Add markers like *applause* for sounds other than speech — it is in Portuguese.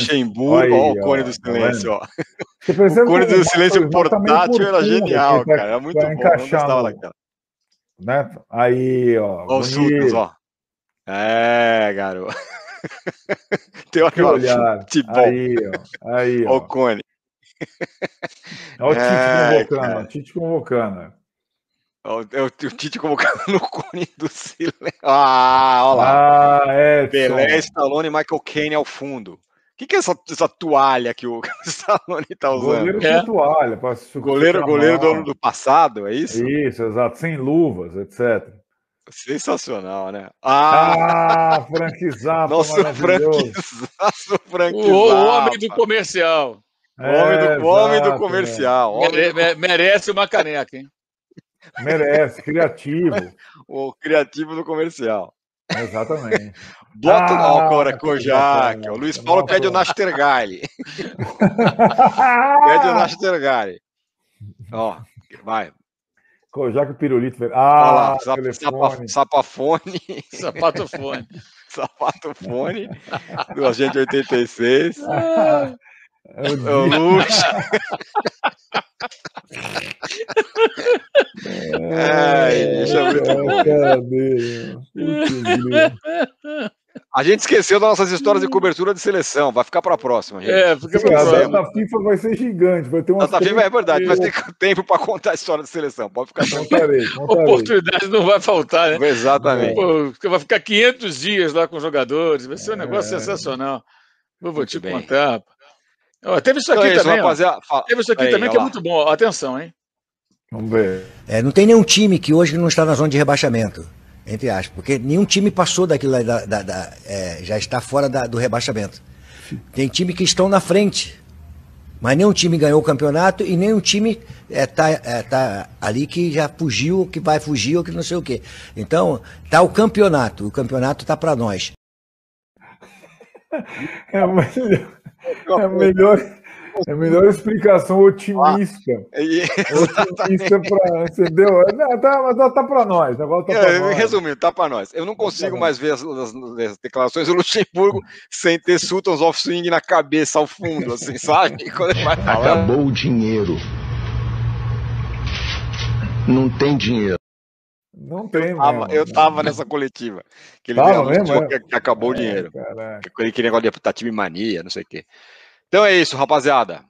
Luxemburgo, olha o cone do tá silêncio, ó. o cone do silêncio portátil era genial, cara. Era muito bom. Encaixar no... né? Aí, ó. Ó, os chutes, ó. É, garoto. *laughs* Tem uma que olhar. Aí, ó. Aí, ó. o cone. Olha o Tite é, convocando, o Tite convocando. É o, o Tite colocando *laughs* no cone do silêncio. Ah, olha lá. Ah, é. Pelé, Stallone e Michael Caine ao fundo. O que, que é essa, essa toalha que o *laughs* Stallone tá usando? Goleiro é. toalha. Goleiro, goleiro do ano do passado, é isso? Isso, exato. Sem luvas, etc. Sensacional, né? Ah, ah *laughs* franquizado. Nosso franquizaço, franquizado. O homem do comercial. É, o homem do, exato, homem do comercial. Mere, merece uma caneca, hein? Merece, criativo. *laughs* o criativo do comercial. Exatamente. *laughs* Bota ah, o Álcora Kojak. O Luiz Paulo pede o Nastergali. *laughs* pede o Nastergali. Ó, vai. Kojak Pirulito. Ah, lá, sap, sapa, sapafone. Sapatofone. *laughs* Sapatofone. Do Agente 86. Ah, é o luxo. A gente esqueceu das nossas histórias de cobertura de seleção. Vai ficar para a próxima, gente. É, fica para a próxima. A FIFA vai ser gigante. Vai ter uma. A FIFA é verdade, vai ter tempo para contar a história de seleção. Pode ficar contarei, contarei. Oportunidade não vai faltar, né? Exatamente. Pô, vai ficar 500 dias lá com os jogadores. Vai ser um negócio é... sensacional. Eu vou te bem. contar. teve isso então aqui então é isso, também. Rapaziada, teve isso aqui aí, também que é muito bom. Atenção, hein? Vamos ver. É, não tem nenhum time que hoje não está na zona de rebaixamento, entre aspas, porque nenhum time passou daquilo da, da, da é, já está fora da, do rebaixamento. Tem time que estão na frente, mas nenhum time ganhou o campeonato e nenhum time está é, é, tá ali que já fugiu, que vai fugir ou que não sei o quê. Então, tá o campeonato, o campeonato está para nós. *laughs* É melhor, é melhor, é a melhor explicação otimista. Ah, *laughs* otimista para. Entendeu? Não, tá, tá, tá para nós. Agora tá é, nós. Resumindo, tá para nós. Eu não consigo tá mais ver as, as, as, declarações do Luxemburgo sem ter Sultans of Swing na cabeça ao fundo, assim, *laughs* sabe? Quando ele vai falar. Acabou o dinheiro. Não tem dinheiro. Não tem, eu tava, eu tava nessa coletiva. Que ele tava mesmo, é? que, acabou é, o dinheiro. Caraca. Ele queria negócio de time mania, não sei o quê. Então é isso, rapaziada.